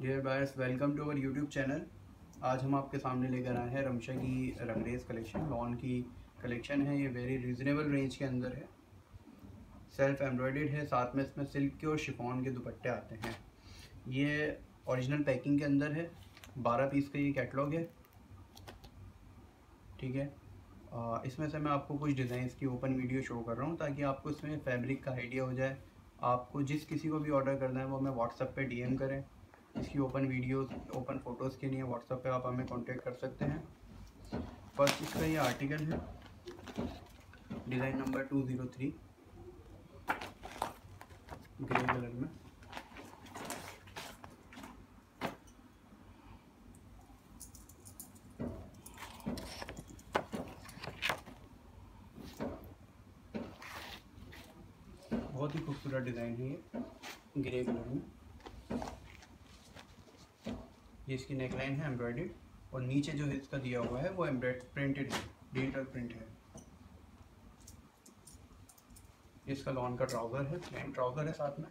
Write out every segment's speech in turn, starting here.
Dear buyers welcome to our YouTube channel आज हम आपके सामने लेकर आए हैं रमशा की रंगरेज कलेक्शन लॉन की कलेक्शन है। ये वेरी रिजनेबल रेंज के अंदर है। सेल्फ एम्ब्रॉयड है, साथ में इसमें सिल्क के और शिफॉन के दुपट्टे आते हैं। ये ओरिजिनल पैकिंग के अंदर है। बारह पीस का ये कैटलॉग है। ठीक है? इसमें से मैं आपको कुछ डिज़ाइंस की ओपन वीडियो शो कर रहा हूँ ताकि आपको इसमें फैब्रिक का आइडिया हो जाए। आपको जिस किसी को भी ऑर्डर करना है, वो हमें व्हाट्सअप पे डीएम करें। इसकी ओपन वीडियोस ओपन फ़ोटोज़ के लिए व्हाट्सएप पे आप हमें कांटेक्ट कर सकते हैं। फ़र्स्ट इसका ये आर्टिकल है। Design number two zero three grey colour में। बहुत ही खूबसूरत डिज़ाइन है ये। ग्रे कलर में। ये इसकी नेकलाइन है एम्ब्रॉयड और नीचे जो इसका दिया हुआ है, वो एम्ब्रॉयड प्रिंटेड डिजिटल प्रिंट है। इसका लॉन का ट्राउज़र है प्लेन ट्राउज़र है साथ में।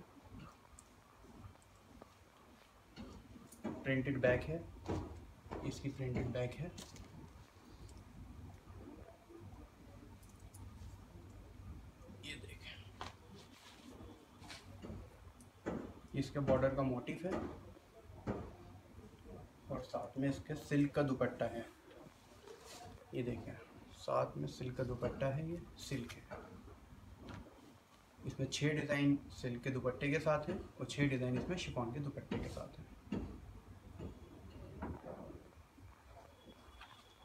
प्रिंटेड बैक है, इसकी प्रिंटेड बैक है। ये देखें। इसके बॉर्डर का मोटिफ है। और साथ में इसके सिल्क का दुपट्टा है। ये देखें, साथ में सिल्क का दुपट्टा है, ये सिल्क है। इसमें छः डिज़ाइन सिल्क के दुपट्टे के साथ है और छः डिज़ाइन इसमें शिफॉन के दुपट्टे के साथ है।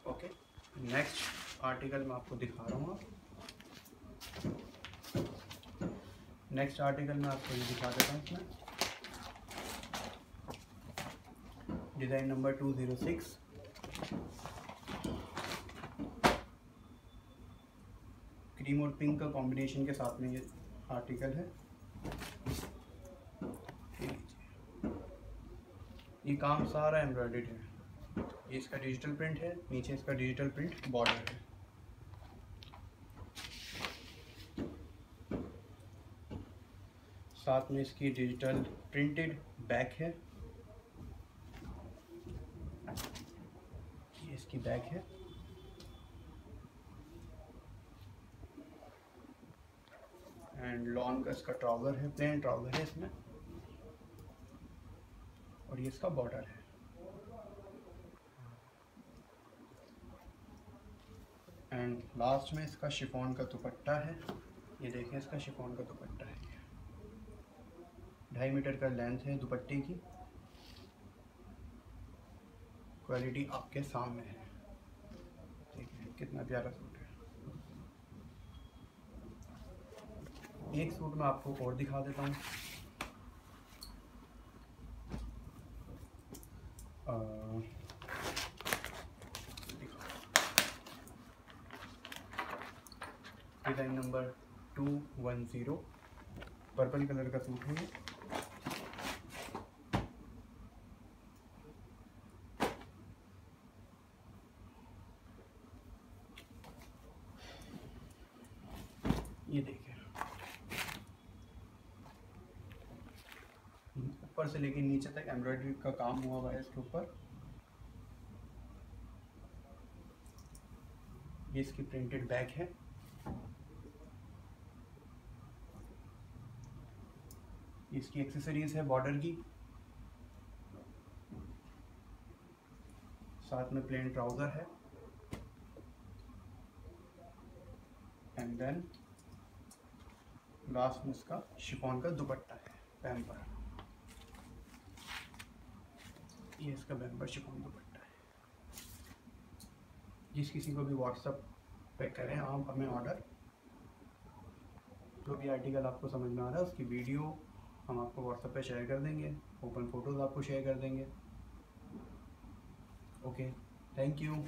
ओके नेक्स्ट आर्टिकल मैं आपको दिखा रहा हूँ नेक्स्ट आर्टिकल मैं आपको ये दिखा देता हूँ इसमें। Design number two zero six. Cream और पिंक का कॉम्बिनेशन के साथ में ये आर्टिकल है। ये काम सारा एम्ब्रॉयड है। ये इसका डिजिटल प्रिंट है, नीचे इसका डिजिटल प्रिंट बॉर्डर है। साथ में इसकी डिजिटल प्रिंटेड बैक है। इसकी बैग है। एंड लॉन्ग का इसका ट्राउज़र है प्लेन ट्राउज़र है इसमें। और ये इसका बॉर्डर है। एंड लास्ट में इसका शिफॉन का दुपट्टा है। ये देखें इसका शिफॉन का दुपट्टा है। ढाई मीटर का लेंथ है दुपट्टे की। क्वालिटी आपके सामने है। ठीक है, कितना प्यारा सूट है। एक सूट मैं आपको और दिखा देता हूँ। Design number two one zero purple colour का सूट है ये देखिए। ऊपर से लेके नीचे तक एम्ब्रॉयडरी का काम हुआ हुआ है इसके ऊपर। ये इसकी प्रिंटेड बैग है। इसकी एक्सेसरीज है बॉर्डर की। साथ में प्लेन ट्राउज़र है। एंड देन लास्ट में इसका शिफॉन का दुपट्टा है पैम्पर ये इसका पैम्पर शिफॉन दुपट्टा है। जिस किसी को भी व्हाट्सअप पे करें, आप हमें ऑर्डर जो भी आर्टिकल आपको समझ में आ रहा है, उसकी वीडियो हम आपको व्हाट्सएप पे शेयर कर देंगे ओपन फ़ोटोज़ आपको शेयर कर देंगे। Okay thank you